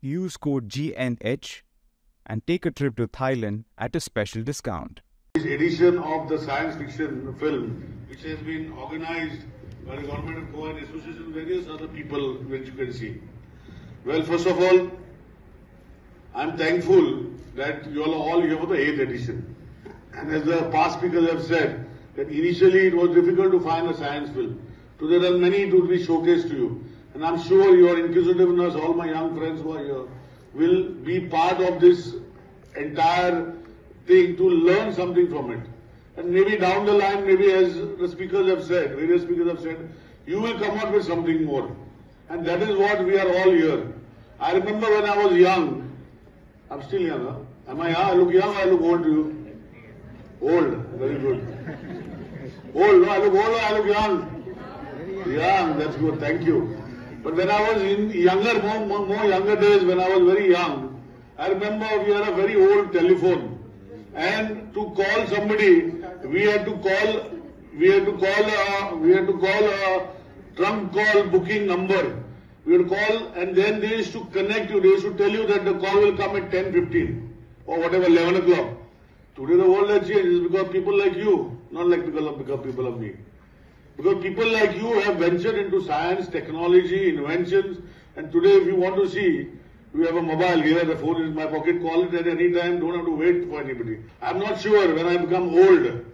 Use code GNH and take a trip to Thailand at a special discount. This edition of the science fiction film, which has been organized by the government of Goa in association with various other people, which you can see. Well, first of all, I'm thankful that you all are all here for the eighth edition. And as the past speakers have said, that initially it was difficult to find a science film. Today there are many to be showcased to you. And I'm sure your inquisitiveness, all my young friends who are here, will be part of this entire thing to learn something from it. And maybe down the line, maybe as the speakers have said, various speakers have said, you will come out with something more. And that is what we are all here. I remember when I was young, I'm still young, huh? Am I young? I look young or I look old to you? Old, very good. Old, no, I look old I look young? Young, that's good, thank you. But when I was in younger, more, more, younger days, when I was very young, I remember we had a very old telephone. And to call somebody, we had to call, we had to call, a, we had to call a trunk call booking number. We would call and then they used to connect you. They used to tell you that the call will come at 10.15 or whatever, 11 o'clock. Today the world has changed. It's because people like you, not like because of, because people of me. Because people like you have ventured into science, technology, inventions, and today if you want to see, we have a mobile here, the phone is in my pocket, call it at any time, don't have to wait for anybody. I'm not sure when I become old,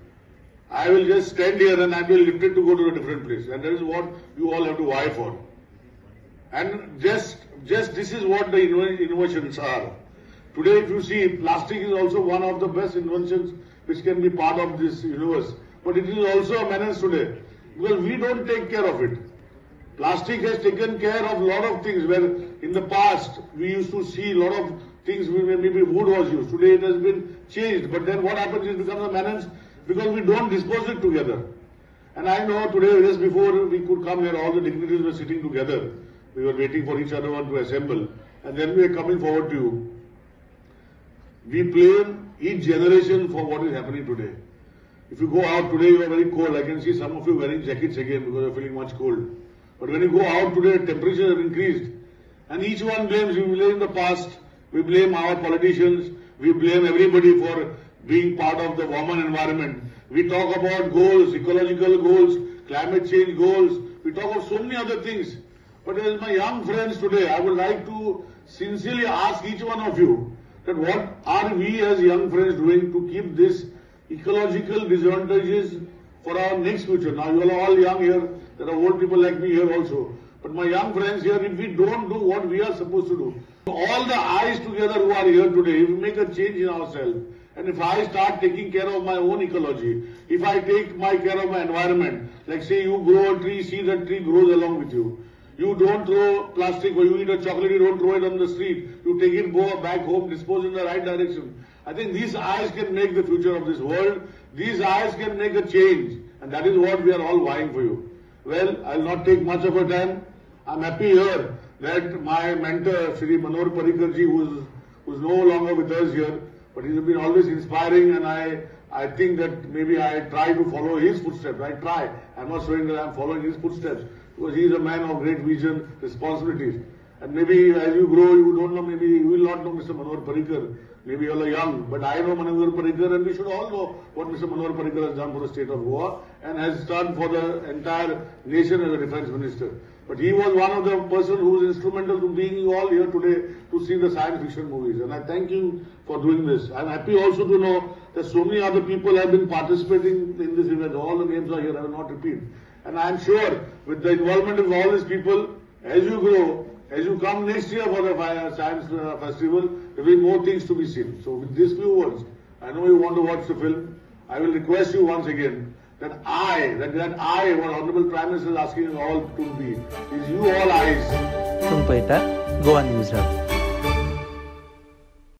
I will just stand here and I will lift it to go to a different place. And that is what you all have to vie for. And just, just this is what the innovations are. Today, if you see, plastic is also one of the best inventions which can be part of this universe. But it is also a menace today because we don't take care of it. Plastic has taken care of a lot of things where in the past we used to see a lot of things maybe wood was used. Today it has been changed. But then what happens is it becomes a menace because we don't dispose it together. And I know today, just before we could come here, all the dignitaries were sitting together. We were waiting for each other one to assemble. And then we are coming forward to you. We blame each generation for what is happening today. If you go out today, you are very cold. I can see some of you wearing jackets again because you are feeling much cold. But when you go out today, temperature has increased. And each one blames, we blame the past, we blame our politicians, we blame everybody for being part of the warmer environment. We talk about goals, ecological goals, climate change goals. We talk of so many other things. But as my young friends today, I would like to sincerely ask each one of you that what are we as young friends doing to keep this ecological disadvantages for our next future? Now you are all young here, there are old people like me here also. But my young friends here, if we don't do what we are supposed to do, all the eyes together who are here today, if we make a change in ourselves, and if I start taking care of my own ecology, if I take my care of my environment, like say you grow a tree, see that tree grows along with you. You don't throw plastic or you eat a chocolate, you don't throw it on the street. You take it, back home, dispose in the right direction. I think these eyes can make the future of this world. These eyes can make a change. And that is what we are all vying for you. Well, I'll not take much of your time. I'm happy here that my mentor, Sri Manohar Parrikarji, who's, who's no longer with us here, but he's been always inspiring and I, I think that maybe I try to follow his footsteps. I try. I'm not saying that I'm following his footsteps because he's a man of great vision, responsibilities. And maybe as you grow, you don't know, maybe you will not know Mr. Manohar Parrikar. Maybe you are young, but I know Manohar Parrikar and we should all know what Mr. Manohar Parrikar has done for the state of Goa and has done for the entire nation as a defense minister. But he was one of the person who was instrumental to being you all here today to see the science fiction movies. And I thank you for doing this. I'm happy also to know that so many other people have been participating in this event. All the names are here, I will not repeat. And I'm sure with the involvement of all these people, as you grow, as you come next year for the science uh, festival, there will be more things to be seen. So with these few words, I know you want to watch the film. I will request you once again that I, that, that I, what Honorable Prime Minister is asking you all to be, is you all eyes. Go Goa News Hub.